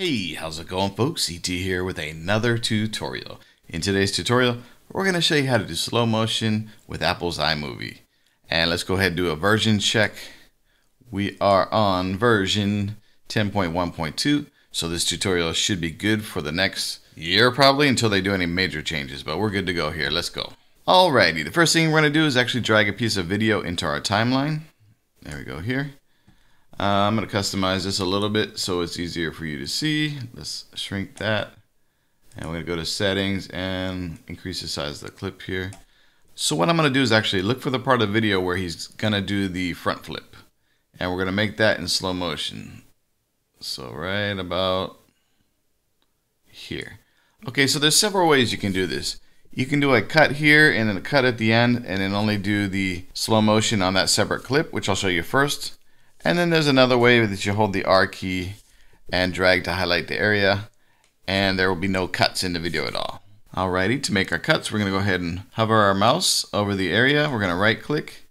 Hey, how's it going folks? ET here with another tutorial. In today's tutorial, we're going to show you how to do slow motion with Apple's iMovie. And let's go ahead and do a version check. We are on version 10.1.2, so this tutorial should be good for the next year probably until they do any major changes, but we're good to go here. Let's go. Alrighty, the first thing we're going to do is actually drag a piece of video into our timeline. There we go here. Uh, I'm going to customize this a little bit so it's easier for you to see. Let's shrink that. And we're going to go to settings and increase the size of the clip here. So what I'm going to do is actually look for the part of the video where he's going to do the front flip. And we're going to make that in slow motion. So right about here. Okay, so there's several ways you can do this. You can do a cut here and then a cut at the end and then only do the slow motion on that separate clip, which I'll show you first. And then there's another way that you hold the R key and drag to highlight the area and there will be no cuts in the video at all. Alrighty, to make our cuts, we're going to go ahead and hover our mouse over the area. We're going to right click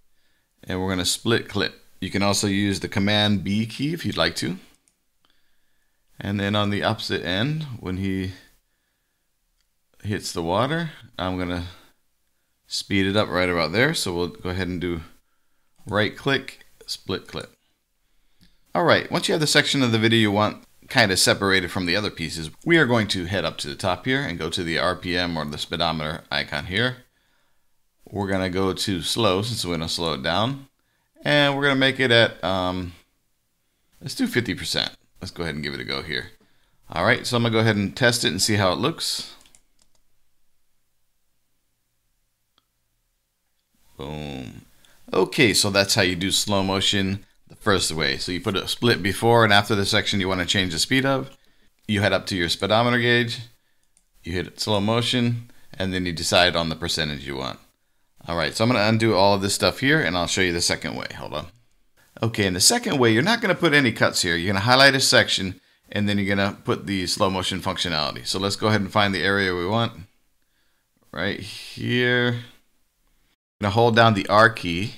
and we're going to split clip. You can also use the command B key if you'd like to. And then on the opposite end, when he hits the water, I'm going to speed it up right about there. So we'll go ahead and do right click, split clip. All right, once you have the section of the video you want kind of separated from the other pieces, we are going to head up to the top here and go to the RPM or the speedometer icon here. We're going to go to slow since we're going to slow it down. And we're going to make it at, um, let's do 50%. Let's go ahead and give it a go here. All right, so I'm going to go ahead and test it and see how it looks. Boom. Okay, so that's how you do slow motion first way. So you put a split before and after the section you want to change the speed of. You head up to your speedometer gauge, you hit slow motion, and then you decide on the percentage you want. Alright, so I'm going to undo all of this stuff here and I'll show you the second way. Hold on. Okay, in the second way, you're not going to put any cuts here. You're going to highlight a section and then you're going to put the slow motion functionality. So let's go ahead and find the area we want. Right here. I'm going to hold down the R key.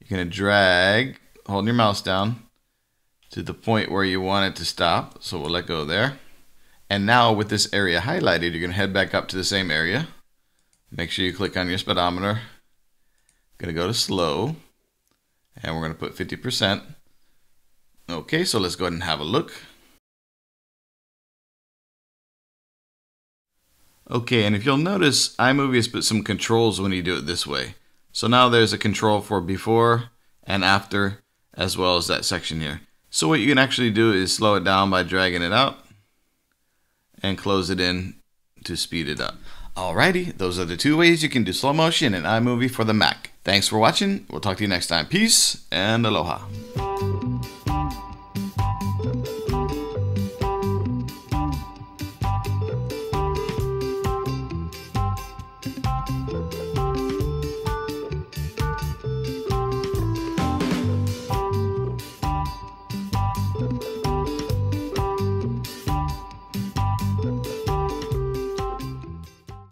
You're going to drag holding your mouse down to the point where you want it to stop. So we'll let go there. And now with this area highlighted, you're going to head back up to the same area. Make sure you click on your speedometer. Going to go to slow. And we're going to put 50%. Okay, so let's go ahead and have a look. Okay, and if you'll notice, iMovie has put some controls when you do it this way. So now there's a control for before and after as well as that section here. So what you can actually do is slow it down by dragging it out and close it in to speed it up. Alrighty, those are the two ways you can do slow motion in iMovie for the Mac. Thanks for watching. We'll talk to you next time. Peace and aloha.